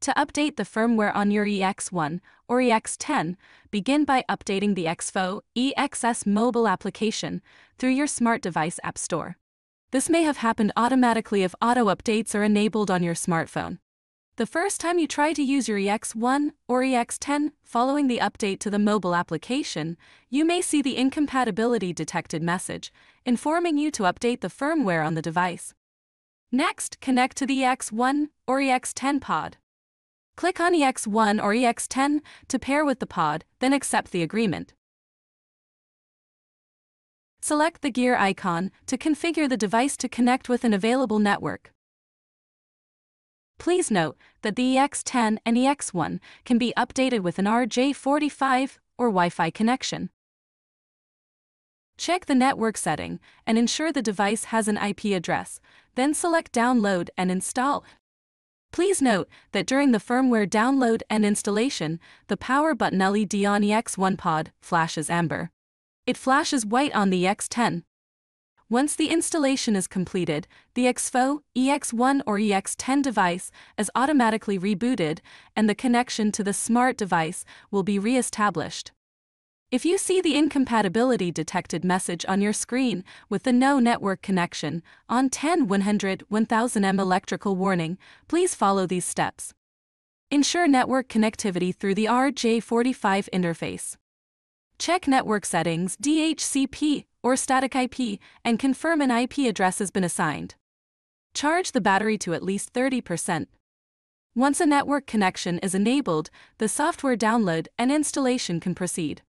To update the firmware on your EX1 or EX10, begin by updating the Exfo EXS mobile application through your smart device app store. This may have happened automatically if auto updates are enabled on your smartphone. The first time you try to use your EX1 or EX10 following the update to the mobile application, you may see the incompatibility detected message, informing you to update the firmware on the device. Next, connect to the EX1 or EX10 pod. Click on EX1 or EX10 to pair with the pod, then accept the agreement. Select the gear icon to configure the device to connect with an available network. Please note that the EX10 and EX1 can be updated with an RJ45 or Wi-Fi connection. Check the network setting and ensure the device has an IP address, then select Download and Install. Please note that during the firmware download and installation, the power button LED on EX1 pod flashes amber. It flashes white on the EX10. Once the installation is completed, the Exfo, EX1 or EX10 device is automatically rebooted and the connection to the smart device will be re-established. If you see the incompatibility detected message on your screen with the no network connection on 10 100 1000M electrical warning, please follow these steps. Ensure network connectivity through the RJ45 interface. Check network settings DHCP or static IP and confirm an IP address has been assigned. Charge the battery to at least 30%. Once a network connection is enabled, the software download and installation can proceed.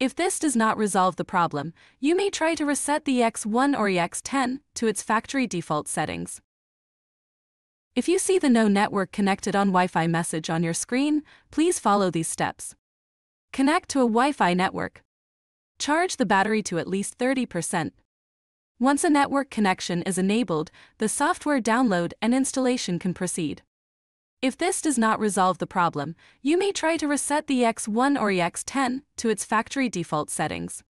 If this does not resolve the problem, you may try to reset the EX1 or EX10 to its factory default settings. If you see the No Network Connected on Wi-Fi message on your screen, please follow these steps. Connect to a Wi-Fi network. Charge the battery to at least 30%. Once a network connection is enabled, the software download and installation can proceed. If this does not resolve the problem, you may try to reset the EX1 or EX10 to its factory default settings.